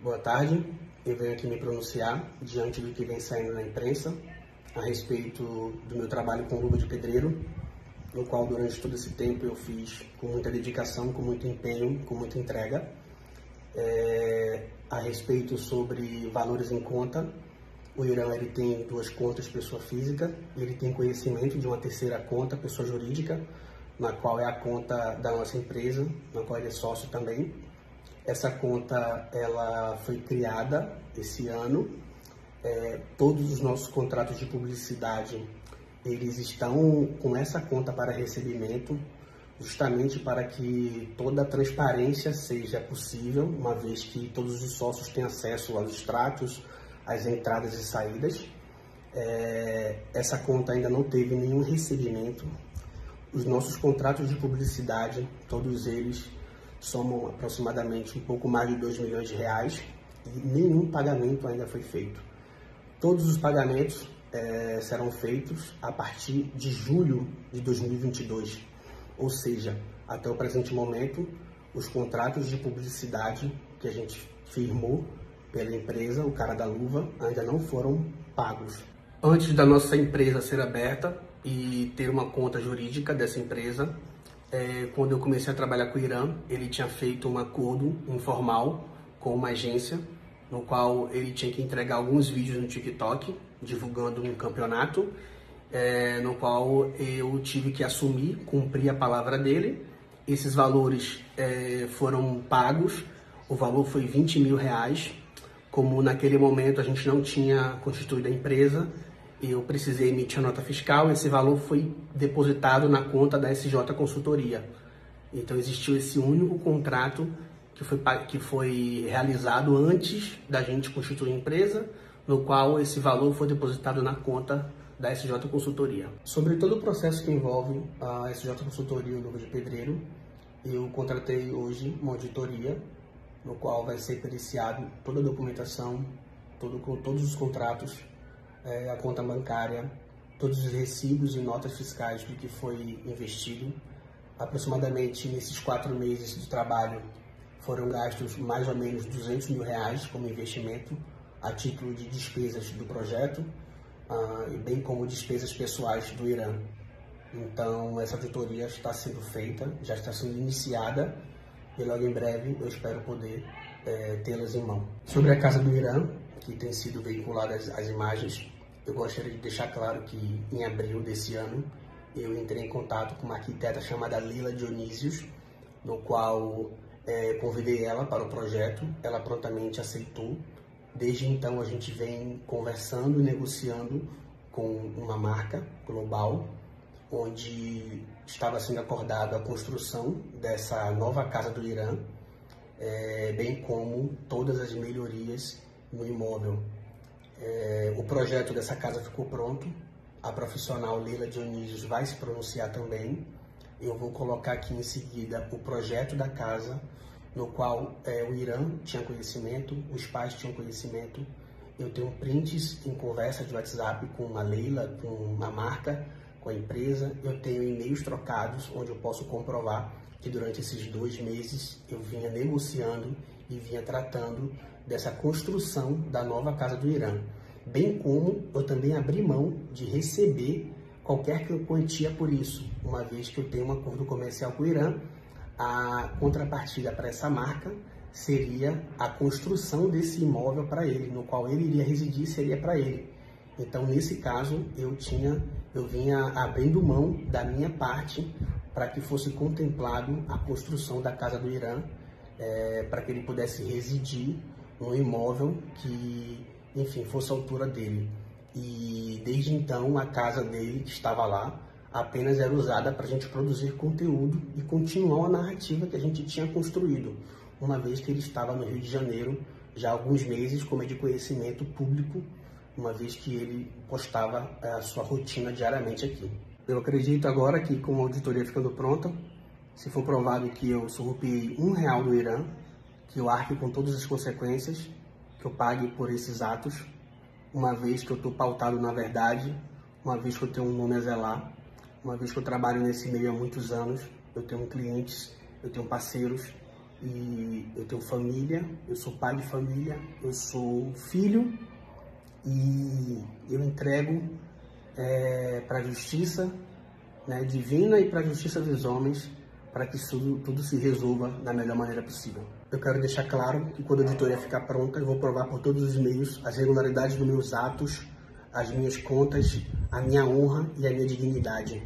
Boa tarde. Eu venho aqui me pronunciar diante do que vem saindo na imprensa a respeito do meu trabalho com luva de pedreiro, no qual durante todo esse tempo eu fiz com muita dedicação, com muito empenho, com muita entrega, é, a respeito sobre valores em conta. O Irã ele tem duas contas pessoa física, ele tem conhecimento de uma terceira conta pessoa jurídica, na qual é a conta da nossa empresa, na qual ele é sócio também. Essa conta ela foi criada esse ano. É, todos os nossos contratos de publicidade eles estão com essa conta para recebimento, justamente para que toda a transparência seja possível, uma vez que todos os sócios têm acesso aos extratos, às entradas e saídas. É, essa conta ainda não teve nenhum recebimento. Os nossos contratos de publicidade, todos eles somam aproximadamente um pouco mais de 2 milhões de reais e nenhum pagamento ainda foi feito. Todos os pagamentos é, serão feitos a partir de julho de 2022, ou seja, até o presente momento, os contratos de publicidade que a gente firmou pela empresa, o cara da luva, ainda não foram pagos. Antes da nossa empresa ser aberta e ter uma conta jurídica dessa empresa, é, quando eu comecei a trabalhar com o Irã, ele tinha feito um acordo informal com uma agência, no qual ele tinha que entregar alguns vídeos no TikTok, divulgando um campeonato, é, no qual eu tive que assumir, cumprir a palavra dele. Esses valores é, foram pagos, o valor foi 20 mil reais. Como naquele momento a gente não tinha constituído a empresa, eu precisei emitir a nota fiscal, esse valor foi depositado na conta da SJ Consultoria. Então existiu esse único contrato que foi, que foi realizado antes da gente constituir a empresa, no qual esse valor foi depositado na conta da SJ Consultoria. Sobre todo o processo que envolve a SJ Consultoria e o Novo de Pedreiro, eu contratei hoje uma auditoria, no qual vai ser periciado toda a documentação, todo, todos os contratos é, a conta bancária, todos os recibos e notas fiscais do que foi investido. Aproximadamente nesses quatro meses de trabalho foram gastos mais ou menos 200 mil reais como investimento a título de despesas do projeto, uh, bem como despesas pessoais do Irã. Então, essa auditoria está sendo feita, já está sendo iniciada e logo em breve eu espero poder é, tê-las em mão. Sobre a Casa do Irã, que tem sido veiculadas as imagens, eu gostaria de deixar claro que em abril desse ano eu entrei em contato com uma arquiteta chamada Lila Dionísios, no qual é, convidei ela para o projeto, ela prontamente aceitou. Desde então a gente vem conversando e negociando com uma marca global, onde estava sendo acordada a construção dessa nova casa do Irã, é, bem como todas as melhorias no imóvel. É, o projeto dessa casa ficou pronto, a profissional Leila Dionísios vai se pronunciar também. Eu vou colocar aqui em seguida o projeto da casa, no qual é, o Irã tinha conhecimento, os pais tinham conhecimento. Eu tenho prints em conversa de WhatsApp com a Leila, com a marca, com a empresa. Eu tenho e-mails trocados, onde eu posso comprovar que durante esses dois meses eu vinha negociando e vinha tratando dessa construção da nova casa do Irã, bem como eu também abri mão de receber qualquer quantia por isso, uma vez que eu tenho um acordo comercial com o Irã, a contrapartida para essa marca seria a construção desse imóvel para ele, no qual ele iria residir, seria para ele. Então, nesse caso, eu tinha, eu vinha abrindo mão da minha parte para que fosse contemplado a construção da casa do Irã, é, para que ele pudesse residir um imóvel que, enfim, fosse a altura dele. E desde então a casa dele que estava lá apenas era usada para a gente produzir conteúdo e continuar a narrativa que a gente tinha construído, uma vez que ele estava no Rio de Janeiro já há alguns meses, como é de conhecimento público, uma vez que ele postava eh, a sua rotina diariamente aqui. Eu acredito agora que com a auditoria ficando pronta, se for provado que eu surrupiei um real do Irã, que eu arque com todas as consequências, que eu pague por esses atos, uma vez que eu estou pautado na verdade, uma vez que eu tenho um nome a zelar, uma vez que eu trabalho nesse meio há muitos anos, eu tenho clientes, eu tenho parceiros, e eu tenho família, eu sou pai de família, eu sou filho e eu entrego é, para a justiça né, divina e para a justiça dos homens para que isso tudo se resolva da melhor maneira possível. Eu quero deixar claro que quando a auditoria ficar pronta, eu vou provar por todos os meios as regularidades dos meus atos, as minhas contas, a minha honra e a minha dignidade.